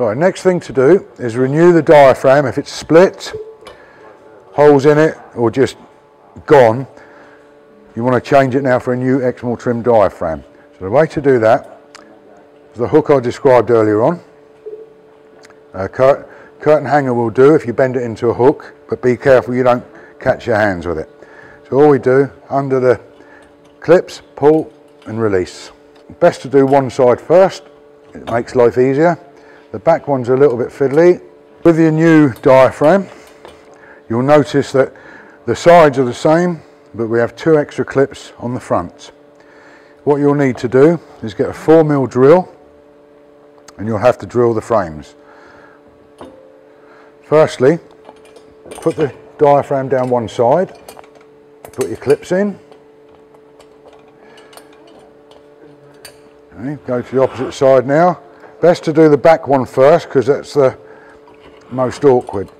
Right, next thing to do is renew the diaphragm. If it's split, holes in it, or just gone, you want to change it now for a new Exmoor trim diaphragm. So the way to do that is the hook I described earlier on. A cur curtain hanger will do if you bend it into a hook, but be careful you don't catch your hands with it. So all we do, under the clips, pull and release. Best to do one side first, it makes life easier. The back one's a little bit fiddly. With your new diaphragm, you'll notice that the sides are the same, but we have two extra clips on the front. What you'll need to do is get a 4 mil drill and you'll have to drill the frames. Firstly, put the diaphragm down one side, put your clips in, okay, go to the opposite side now. Best to do the back one first because that's the most awkward.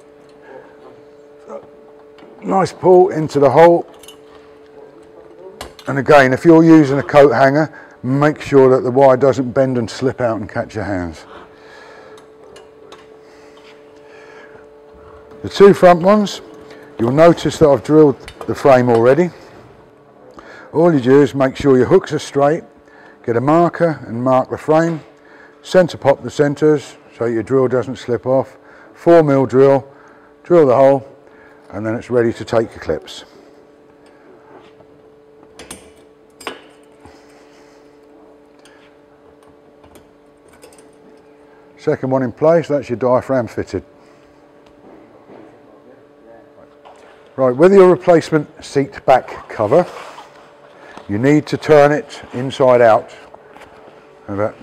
Nice pull into the hole and again, if you're using a coat hanger, make sure that the wire doesn't bend and slip out and catch your hands. The two front ones, you'll notice that I've drilled the frame already. All you do is make sure your hooks are straight, get a marker and mark the frame, centre pop the centres so your drill doesn't slip off, 4 mil drill, drill the hole and then it's ready to take your clips. Second one in place, that's your diaphragm fitted. Right, with your replacement seat back cover, you need to turn it inside out about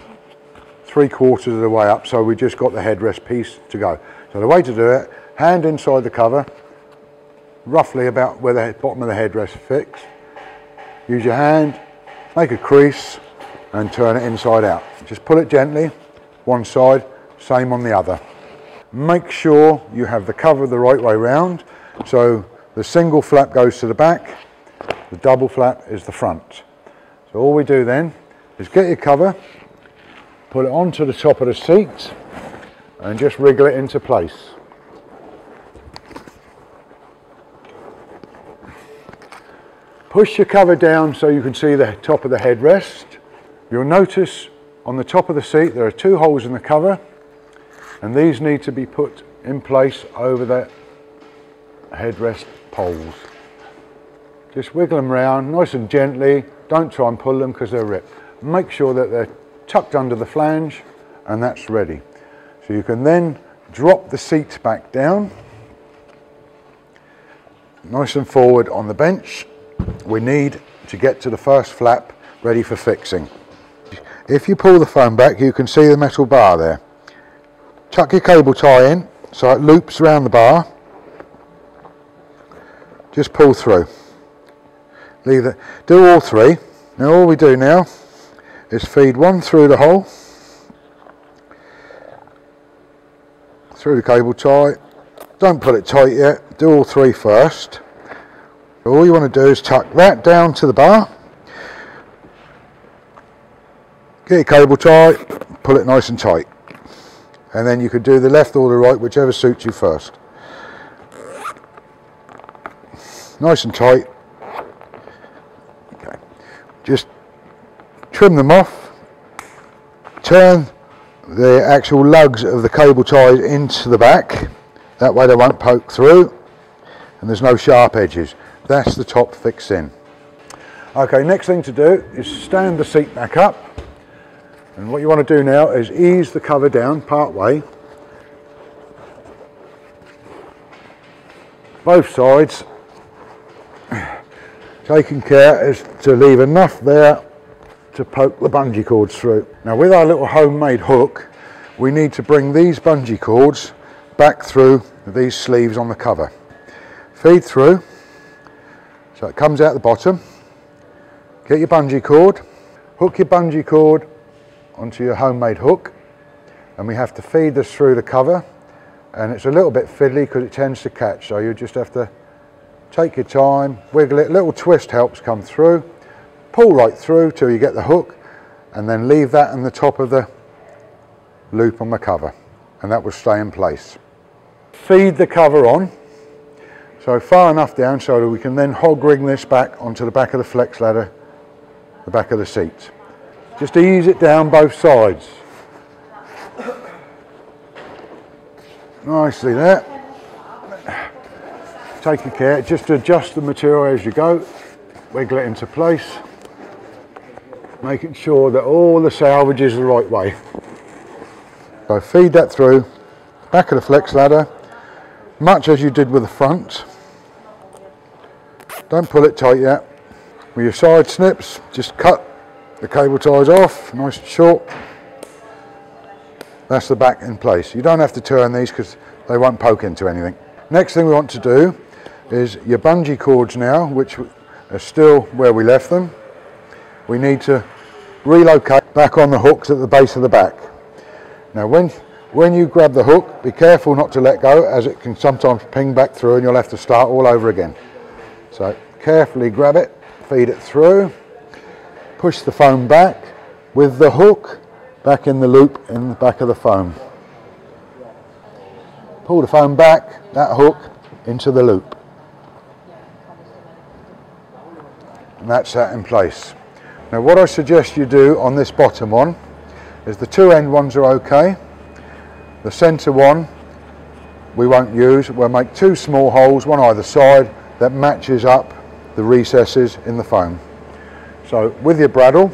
three quarters of the way up so we just got the headrest piece to go. So the way to do it, hand inside the cover, roughly about where the bottom of the headrest fits. Use your hand, make a crease and turn it inside out. Just pull it gently one side, same on the other. Make sure you have the cover the right way round. So the single flap goes to the back, the double flap is the front. So all we do then is get your cover, put it onto the top of the seat and just wriggle it into place. Push your cover down so you can see the top of the headrest. You'll notice on the top of the seat there are two holes in the cover and these need to be put in place over the headrest poles. Just wiggle them around nice and gently, don't try and pull them because they're ripped. Make sure that they're tucked under the flange and that's ready. So you can then drop the seat back down, nice and forward on the bench. We need to get to the first flap ready for fixing. If you pull the foam back, you can see the metal bar there. Chuck your cable tie in so it loops around the bar. Just pull through. Leave it. Do all three. Now all we do now is feed one through the hole, through the cable tie. Don't put it tight yet. Do all three first. All you want to do is tuck that down to the bar Get your cable tie, pull it nice and tight. And then you can do the left or the right, whichever suits you first. Nice and tight. Okay. Just trim them off. Turn the actual lugs of the cable ties into the back. That way they won't poke through and there's no sharp edges. That's the top fix in. Okay, next thing to do is stand the seat back up and what you want to do now is ease the cover down part way. Both sides. Taking care is to leave enough there to poke the bungee cords through. Now with our little homemade hook, we need to bring these bungee cords back through these sleeves on the cover. Feed through, so it comes out the bottom. Get your bungee cord, hook your bungee cord onto your homemade hook. And we have to feed this through the cover. And it's a little bit fiddly because it tends to catch. So you just have to take your time wiggle it. A little twist helps come through pull right through till you get the hook and then leave that on the top of the loop on the cover and that will stay in place. Feed the cover on, so far enough down so that we can then hog ring this back onto the back of the flex ladder, the back of the seat. Just ease it down both sides. Nicely there. Taking care, just adjust the material as you go, wiggle it into place, making sure that all the salvage is the right way. So feed that through, back of the flex ladder, much as you did with the front. Don't pull it tight yet. With your side snips, just cut the cable ties off, nice and short. That's the back in place. You don't have to turn these because they won't poke into anything. Next thing we want to do is your bungee cords now, which are still where we left them. We need to relocate back on the hooks at the base of the back. Now when, when you grab the hook, be careful not to let go as it can sometimes ping back through and you'll have to start all over again. So carefully grab it, feed it through push the foam back with the hook back in the loop in the back of the foam. Pull the foam back, that hook into the loop. And that's that in place. Now what I suggest you do on this bottom one is the two end ones are okay. The centre one we won't use. We'll make two small holes, one either side, that matches up the recesses in the foam. So with your bradawl,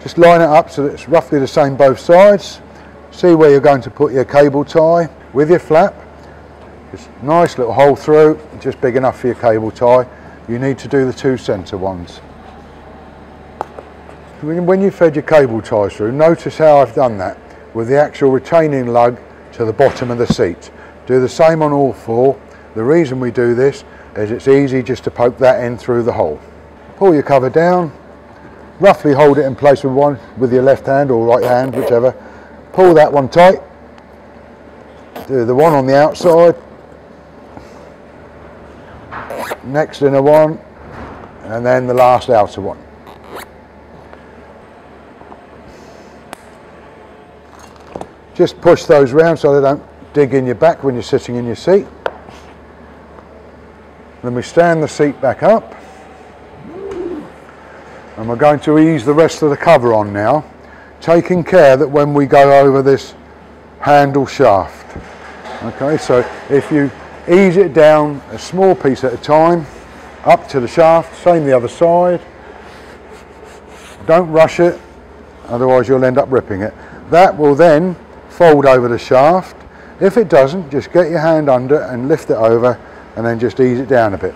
just line it up so that it's roughly the same both sides. See where you're going to put your cable tie with your flap. Just nice little hole through, just big enough for your cable tie. You need to do the two centre ones. When you fed your cable ties through, notice how I've done that with the actual retaining lug to the bottom of the seat. Do the same on all four. The reason we do this is it's easy just to poke that in through the hole. Pull your cover down, roughly hold it in place with one with your left hand or right hand, whichever. Pull that one tight. Do the one on the outside. Next inner one, and then the last outer one. Just push those round so they don't dig in your back when you're sitting in your seat. Then we stand the seat back up and we're going to ease the rest of the cover on now, taking care that when we go over this handle shaft. Okay, so if you ease it down a small piece at a time, up to the shaft, same the other side. Don't rush it, otherwise you'll end up ripping it. That will then fold over the shaft. If it doesn't, just get your hand under and lift it over and then just ease it down a bit.